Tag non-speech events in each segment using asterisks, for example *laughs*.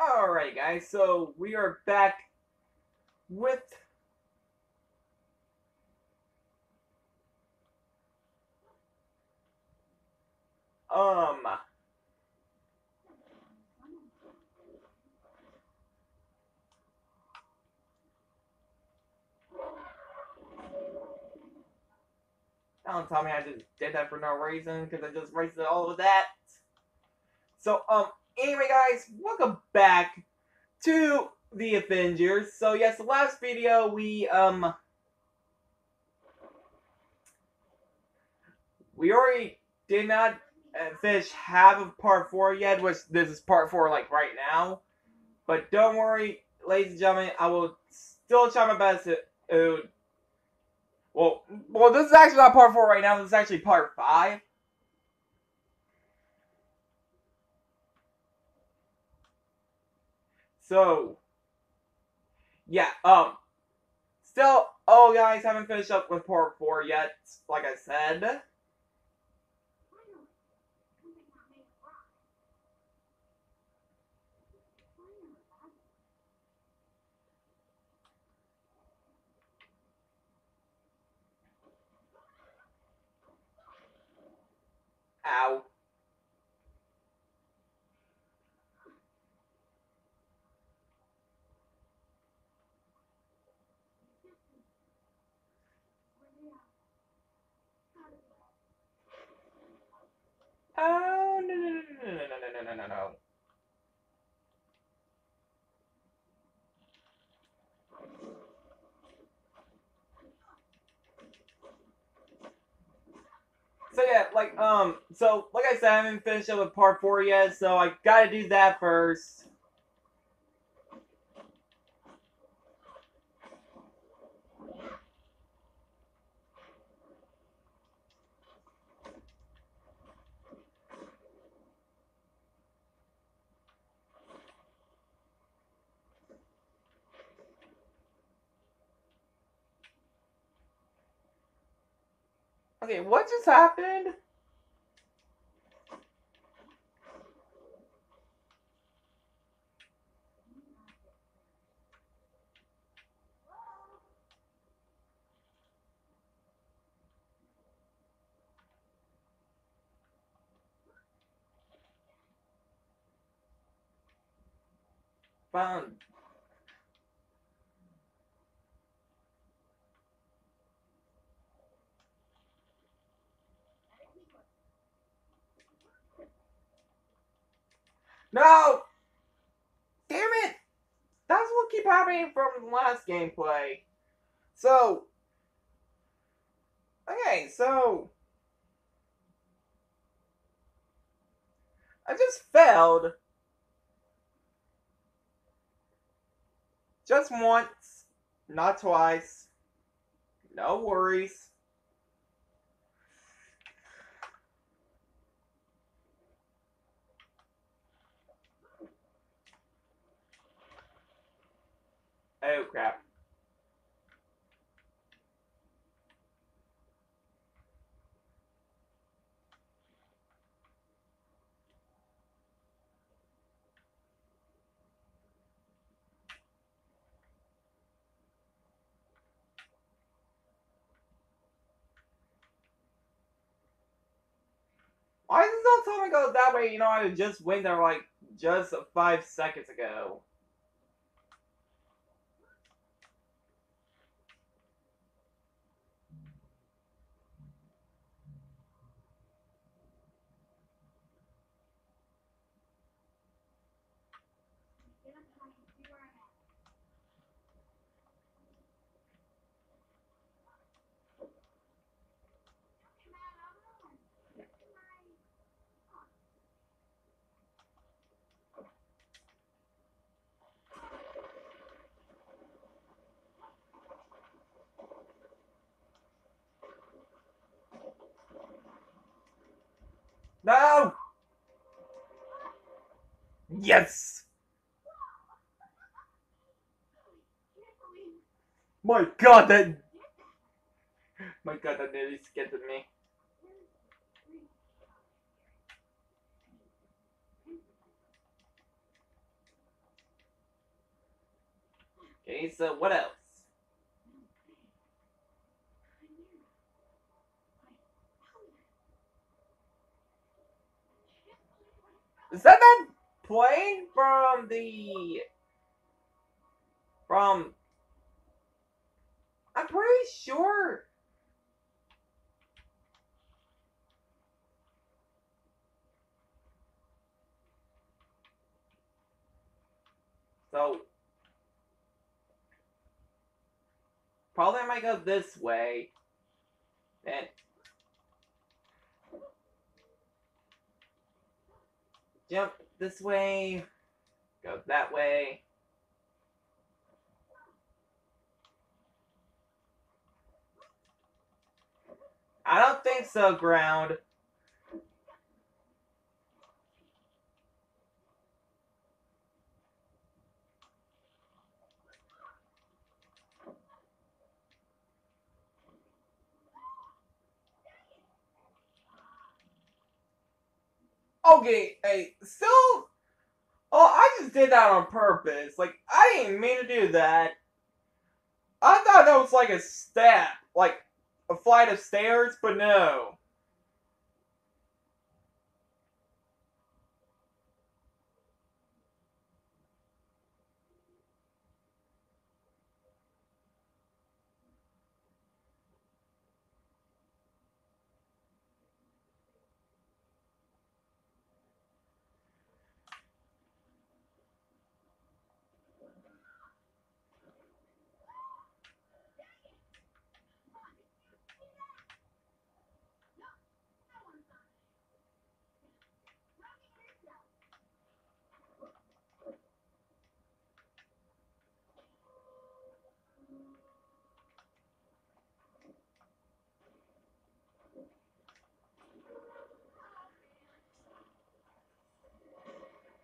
Alright guys, so we are back with um Don't tell me I just did that for no reason because I just wasted all of that. So um anyway guys, welcome back to the Avengers. So yes, the last video we um we already did not finish half of part four yet, which this is part four like right now. But don't worry, ladies and gentlemen, I will still try my best to uh, well well this is actually not part four right now, this is actually part five. So, yeah, um, still, oh guys, haven't finished up with part four yet, like I said. Ow. Oh, no, no, no, no, no, no, no, no, no. So yeah, like um, so like I said, I haven't finished up with part four yet, so I gotta do that first. Okay, what just happened? Found. No! Damn it! That's what keep happening from the last gameplay. So, okay, so I just failed just once, not twice. No worries. Oh crap. Why does it tell me go that way? You know, I just went there like just five seconds ago. Yes! My god, that... My god, that nearly scared me. Okay, so what else? That from the from I'm pretty sure So probably I might go this way. Then jump this way. Go that way. I don't think so, ground. Okay, hey, still. Oh, I just did that on purpose. Like, I didn't mean to do that. I thought that was like a step, like a flight of stairs, but no.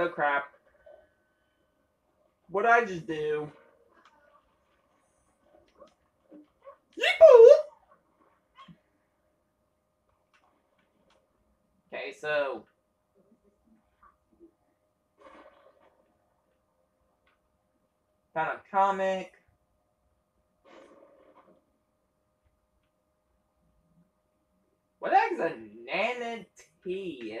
Oh crap. What I just do? Okay, so found a comic. What the heck is a nanotee?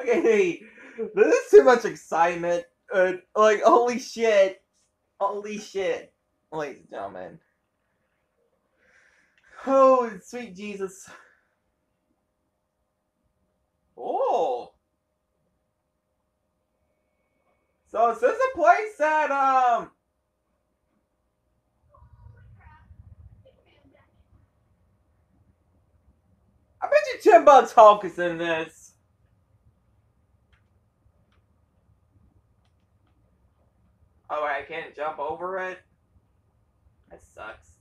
okay, this is too much excitement. Uh, like, holy shit. Holy shit. Ladies and gentlemen. Oh, sweet Jesus. Oh. So is this a place that, um... I bet you 10 bucks Hulk is in this. Oh, I can't jump over it? That sucks.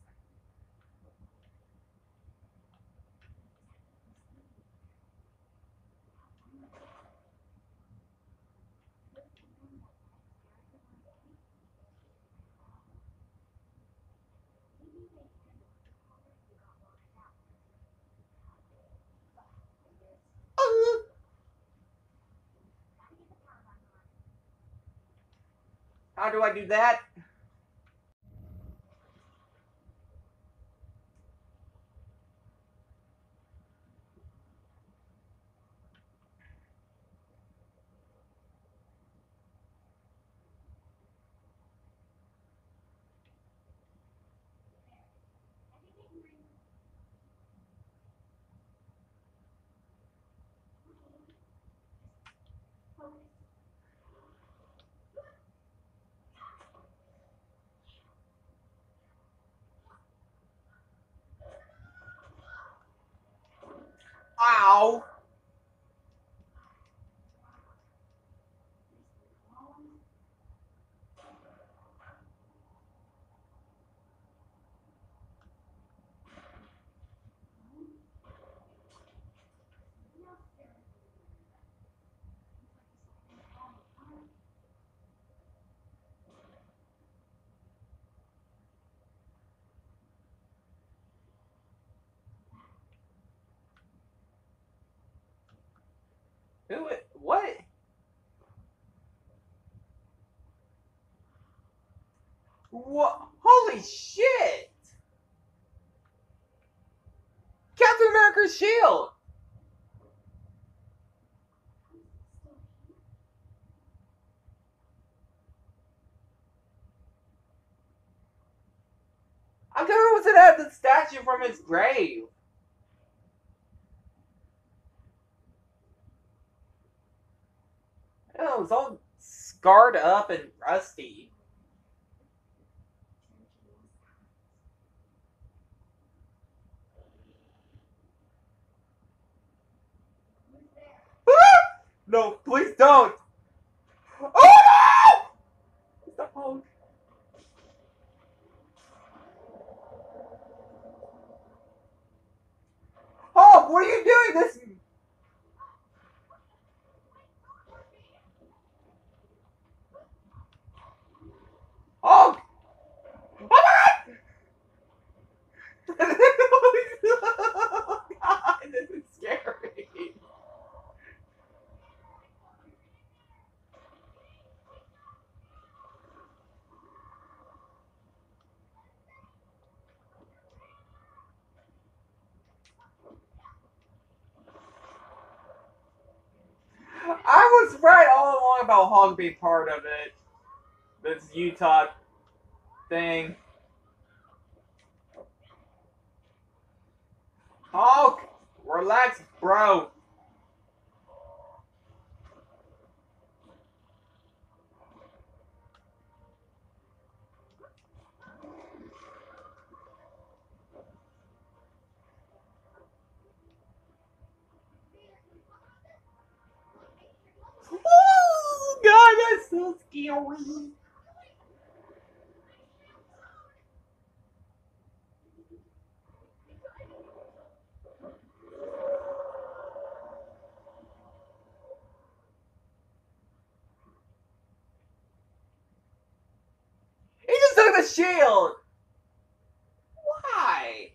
How do I do that? a alta Who? What? What? Holy shit! Captain America's shield! I thought it was at the statue from his grave. Oh, it's all scarred up and rusty. *laughs* no, please don't. Oh no! Stop Hulk. Hulk, what are you doing? This. Hulk! Oh my god! oh god, this is scary. I was right all along about being part of it. This Utah thing. Hulk, relax, bro. Oh God, that's He just took the shield. Why?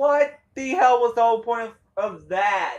What the hell was the whole point of, of that?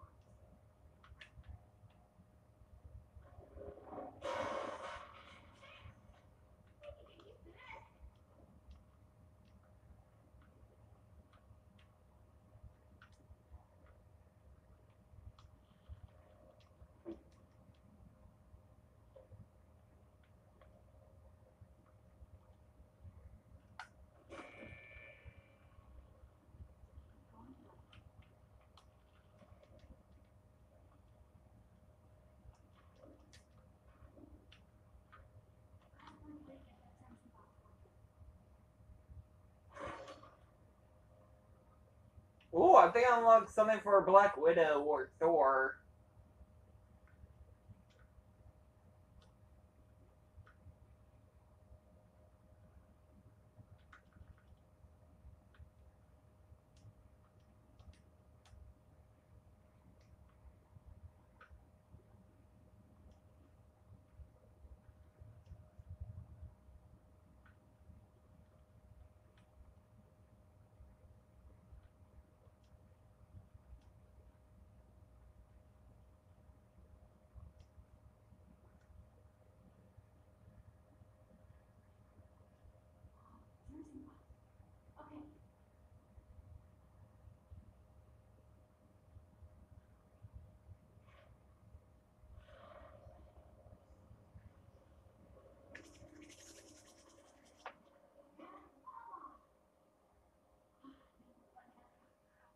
I think I unlocked something for Black Widow or Thor.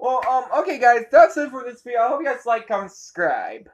Well, um, okay, guys, that's it for this video. I hope you guys like, comment, subscribe.